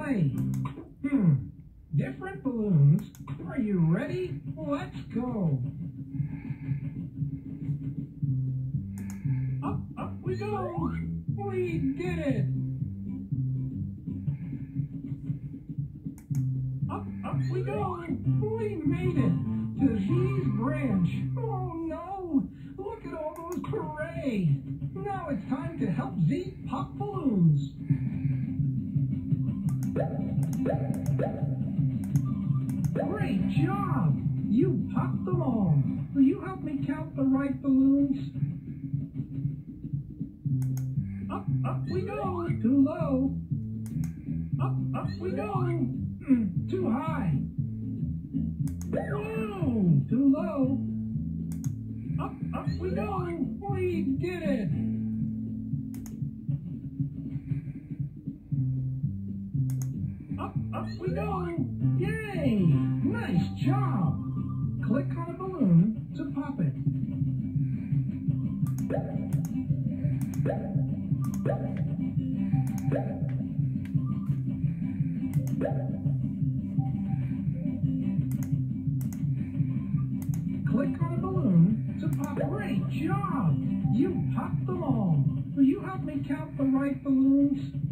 play. Hmm, different balloons. Are you ready? Let's go. Up, up we go. We did it. Up, up we go. We made it to Zee's branch. Oh no, look at all those hooray. Now it's time to help Z pop balloons. Great job! You popped them all. Will you help me count the right balloons? Up, up we go. Too low. Up, up we go. Mm, too high. Whoa, too low. Up, up we go. We Up, up we go. Yay! Nice job. Click on a balloon to pop it. Click on a balloon to pop. It. Great job! You popped them all. Will you help me count the right balloons?